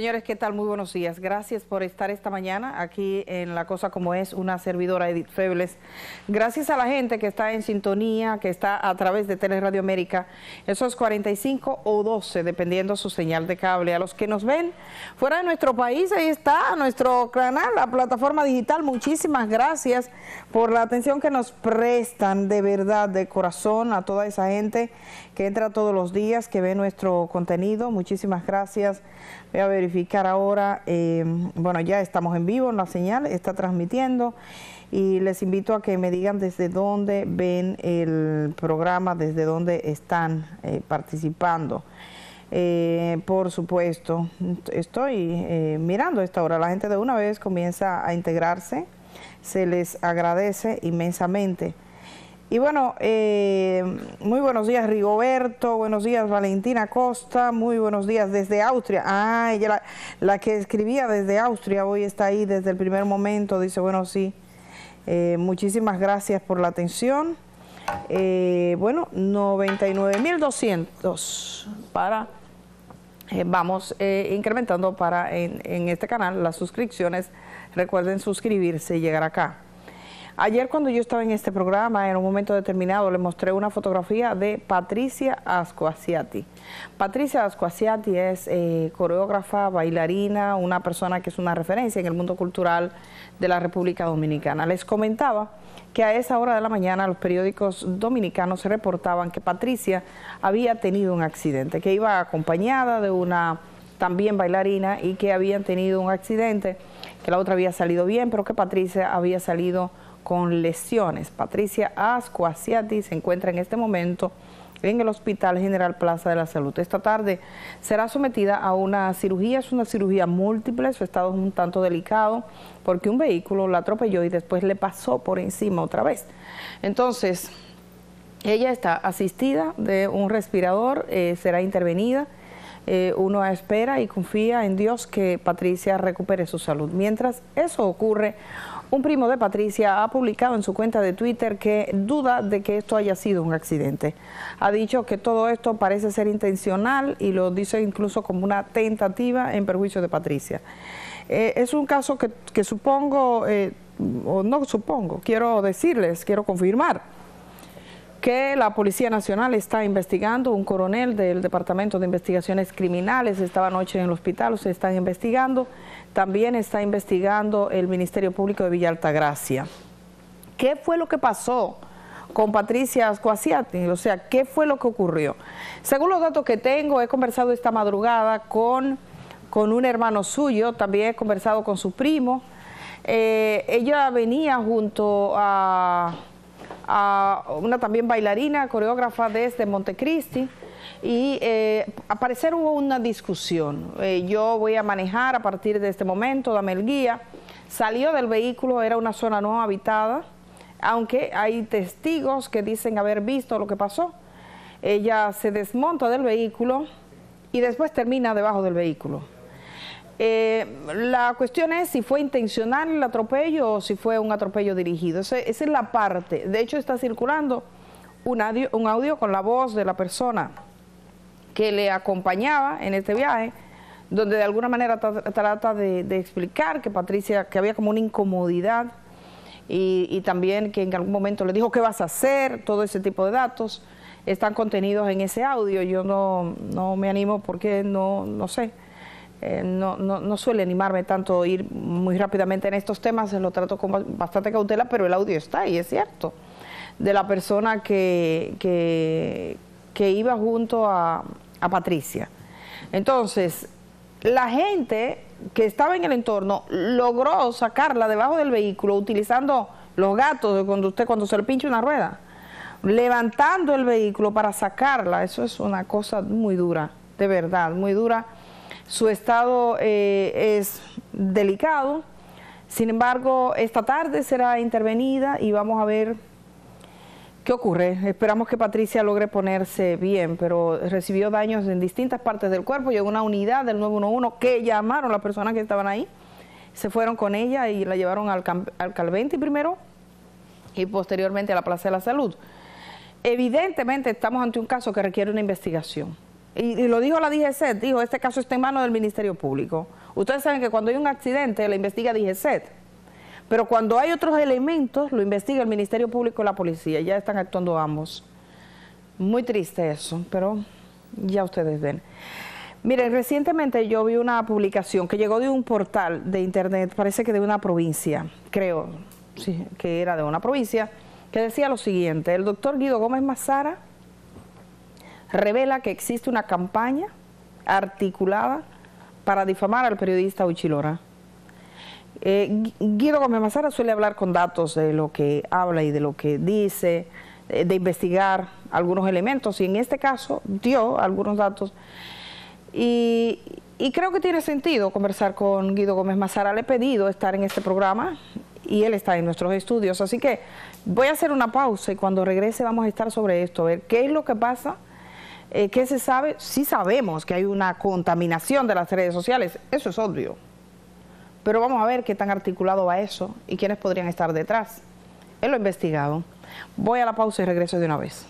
Señores, ¿qué tal? Muy buenos días. Gracias por estar esta mañana aquí en La Cosa Como Es, una servidora Edith Febles. Gracias a la gente que está en sintonía, que está a través de Teleradio América, esos 45 o 12, dependiendo su señal de cable. A los que nos ven fuera de nuestro país, ahí está nuestro canal, la plataforma digital. Muchísimas gracias por la atención que nos prestan de verdad, de corazón, a toda esa gente que entra todos los días, que ve nuestro contenido. Muchísimas gracias. Voy a verificar ahora, eh, bueno, ya estamos en vivo la señal, está transmitiendo y les invito a que me digan desde dónde ven el programa, desde dónde están eh, participando. Eh, por supuesto, estoy mirando esta hora, la gente de una vez comienza a integrarse, se les agradece inmensamente. Y bueno, eh, muy buenos días Rigoberto, buenos días Valentina Costa, muy buenos días desde Austria. Ah, ella la, que escribía desde Austria hoy está ahí desde el primer momento, dice, bueno, sí, eh, muchísimas gracias por la atención. Eh, bueno, 99.200 para, vamos incrementando para en, en este canal las suscripciones. Recuerden suscribirse y llegar acá. Ayer cuando yo estaba en este programa, en un momento determinado, le mostré una fotografía de Patricia Ascoasiati. Patricia Ascoasiati es eh, coreógrafa, bailarina, una persona que es una referencia en el mundo cultural de la República Dominicana. Les comentaba que a esa hora de la mañana los periódicos dominicanos reportaban que Patricia había tenido un accidente, que iba acompañada de una también bailarina y que habían tenido un accidente, que la otra había salido bien, pero que Patricia había salido con lesiones. Patricia Ascoasiati se encuentra en este momento en el Hospital General Plaza de la Salud. Esta tarde será sometida a una cirugía, es una cirugía múltiple, su estado es un tanto delicado porque un vehículo la atropelló y después le pasó por encima otra vez. Entonces, ella está asistida de un respirador, eh, será intervenida. Eh, uno espera y confía en Dios que Patricia recupere su salud. Mientras eso ocurre, un primo de Patricia ha publicado en su cuenta de Twitter que duda de que esto haya sido un accidente. Ha dicho que todo esto parece ser intencional y lo dice incluso como una tentativa en perjuicio de Patricia. Eh, es un caso que, supongo, eh, o no supongo, quiero decirles, quiero confirmar que la Policía Nacional está investigando, un coronel del Departamento de Investigaciones Criminales estaba anoche en el hospital, se están investigando, también está investigando el Ministerio Público de Villa Altagracia. ¿Qué fue lo que pasó con Patricia Ascuasiati? O sea, ¿qué fue lo que ocurrió? Según los datos que tengo, he conversado esta madrugada con, con un hermano suyo, también he conversado con su primo, eh, ella venía junto a una también bailarina, coreógrafa desde Montecristi, y eh, al parecer hubo una discusión. Eh, yo voy a manejar a partir de este momento, dame el guía. Salió del vehículo, era una zona no habitada, aunque hay testigos que dicen haber visto lo que pasó. Ella se desmonta del vehículo y después termina debajo del vehículo. Eh, la cuestión es si fue intencional el atropello o si fue un atropello dirigido. esa es la parte. De hecho, está circulando un audio, un audio con la voz de la persona que le acompañaba en este viaje, donde de alguna manera trata de, explicar que Patricia, que había como una incomodidad y, y, también que en algún momento le dijo qué vas a hacer, todo ese tipo de datos están contenidos en ese audio. Yo no, no me animo porque no, no sé eh, no, no, no, suele animarme tanto ir muy rápidamente en estos temas, lo trato con bastante cautela, pero el audio está y es cierto, de la persona que, que, iba junto a, a Patricia. Entonces, la gente que estaba en el entorno logró sacarla debajo del vehículo utilizando los gatos cuando usted cuando se le pincha una rueda, levantando el vehículo para sacarla. Eso es una cosa muy dura, de verdad, muy dura su estado eh, es delicado, sin embargo, esta tarde será intervenida y vamos a ver qué ocurre. Esperamos que Patricia logre ponerse bien, pero recibió daños en distintas partes del cuerpo. Llegó una unidad del 911 que llamaron las personas que estaban ahí, se fueron con ella y la llevaron al, al Calventi primero y posteriormente a la Plaza de la Salud. Evidentemente estamos ante un caso que requiere una investigación Y, lo dijo la DGCET, dijo, este caso está en manos del Ministerio Público. Ustedes saben que cuando hay un accidente, lo investiga DGCET. Pero cuando hay otros elementos, lo investiga el Ministerio Público y la policía. Ya están actuando ambos. Muy triste eso, pero ya ustedes ven. Miren, recientemente yo vi una publicación que llegó de un portal de internet, parece que de una provincia, creo, sí, que era de una provincia, que decía lo siguiente, el doctor Guido Gómez Mazara revela que existe una campaña articulada para difamar al periodista Uchilora. Eh, Guido Gómez Mazara suele hablar con datos de lo que habla y de lo que dice, eh, de investigar algunos elementos y en este caso dio algunos datos y, creo que tiene sentido conversar con Guido Gómez Mazara. Le he pedido estar en este programa y él está en nuestros estudios. Así que voy a hacer una pausa y cuando regrese vamos a estar sobre esto, a ver qué es lo que pasa, eh, qué se sabe. Sí sabemos que hay una contaminación de las redes sociales, eso es obvio. Pero vamos a ver qué tan articulado va eso y quiénes podrían estar detrás. Él lo investigado. Voy a la pausa y regreso de una vez.